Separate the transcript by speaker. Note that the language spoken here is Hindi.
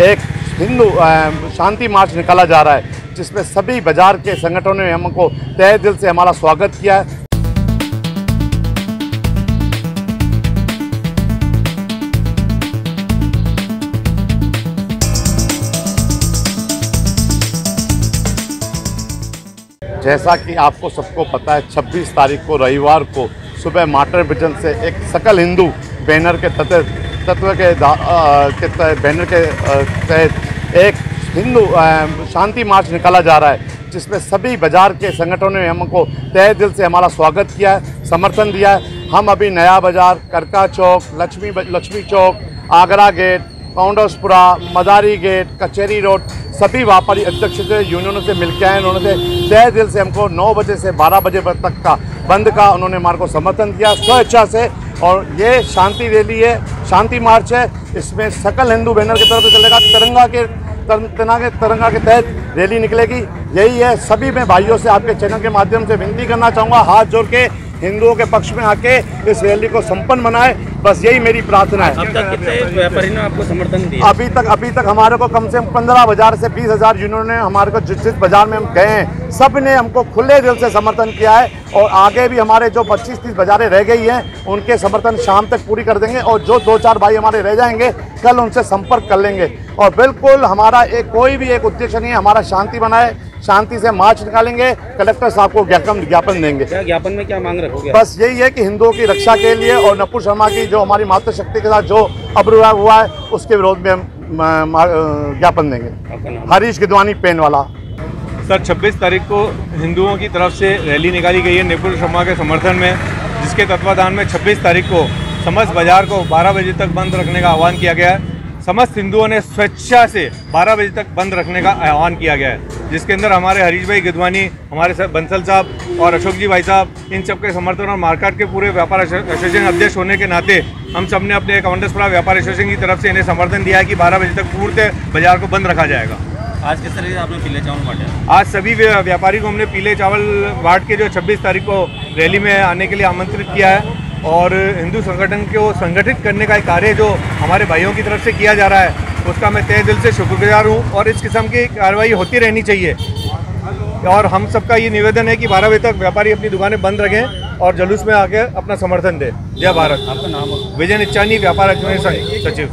Speaker 1: एक हिंदू शांति मार्च निकाला जा रहा है, जिसमें सभी बाज़ार के संगठनों ने हमको तय दिल से हमारा स्वागत किया है। जैसा कि आपको सबको पता है 26 तारीख को रविवार को सुबह माटर विजन से एक सकल हिंदू बैनर के तहत तत्व के के बैनर के तहत एक हिंदू शांति मार्च निकाला जा रहा है, जिसमें सभी बाज़ार के संगठनों ने हमको तय दिल से हमारा स्वागत किया है, समर्थन दिया है। हम अभी नया बाज़ार, करका चौक, लक्ष्मी लक्ष्मी चौक, आगरा गेट काउंडर्सपुरा मदारी गेट कचहरी रोड सभी व्यापारी अध्यक्ष से यूनियनों से मिल के आए उन्होंने तय दिल से हमको 9 बजे से 12 बजे तक का बंद का उन्होंने हमारे को समर्थन दिया। स्वेच्छा से, और ये शांति रैली है। शांति मार्च है। इसमें सकल हिंदू बैनर की तरफ़ चलेगा। तिरंगा के तना के, तिरंगा के तहत रैली निकलेगी। यही है। सभी मैं भाइयों से आपके चैनल के माध्यम से विनती करना चाहूँगा। हाथ जोड़ के हिंदुओं के पक्ष में आके इस रैली को संपन्न बनाए बस यही मेरी प्रार्थना है।
Speaker 2: अब तक कितने ने आपको समर्थन दिया?
Speaker 1: अभी तक अभी तक हमारे को कम से कम पंद्रह हज़ार से बीस हज़ार यूनियन ने हमारे को जिस जिस बाज़ार में हम गए हैं सबने हमको खुले दिल से समर्थन किया है और आगे भी हमारे जो 25-30 बाजारें रह गई हैं उनके समर्थन शाम तक पूरी कर देंगे और जो दो चार भाई हमारे रह जाएँगे कल उनसे संपर्क कर लेंगे। और बिल्कुल हमारा एक कोई भी एक उद्देश्य नहीं है हमारा शांति बनाए शांति से मार्च निकालेंगे कलेक्टर साहब को ज्ञापन ज्ञापन देंगे।
Speaker 2: ज्ञापन में क्या मांग रखोगे?
Speaker 1: बस यही है कि हिंदुओं की रक्षा के लिए और नपुर शर्मा की जो हमारी मातृशक्ति के साथ जो अब्रुआ हुआ है उसके विरोध में हम ज्ञापन देंगे। हरीश गिदवानी पेन वाला।
Speaker 3: सर 26 तारीख को हिंदुओं की तरफ़ से रैली निकाली गई है निपुण शर्मा के समर्थन में जिसके तत्वाधान में 26 तारीख को समस्त बाज़ार को 12 बजे तक बंद रखने का आह्वान किया गया है। समस्त हिंदुओं ने स्वेच्छा से 12 बजे तक बंद रखने का आह्वान किया गया है। जिसके अंदर हमारे हरीश भाई गिदवानी हमारे साथ बंसल साहब और अशोक जी भाई साहब इन सब के समर्थन और मार्केट के पूरे व्यापार एसोसिएशन अध्यक्ष होने के नाते हम सबने अपने काउंटर्सपुरा व्यापार एसोसिएशन की तरफ़ से इन्हें समर्थन दिया है कि 12 बजे तक पूर्त बाज़ार को बंद रखा जाएगा।
Speaker 2: आज किस तरह से आपने पीले चावल बांटे?
Speaker 3: आज सभी व्यापारी को हमने पीले चावल वार्ड के जो 26 तारीख को रैली में आने के लिए आमंत्रित किया है। और हिंदू संगठन को संगठित करने का एक कार्य जो हमारे भाइयों की तरफ़ से किया जा रहा है उसका मैं तय दिल से शुक्रगुजार हूँ और इस किस्म की कार्रवाई होती रहनी चाहिए। और हम सबका ये निवेदन है कि बारह बजे तक व्यापारी अपनी दुकानें बंद रखें और जलूस में आकर अपना समर्थन दें। जय भारत।
Speaker 2: आपका नाम
Speaker 3: विजय निचानी व्यापार सचिव।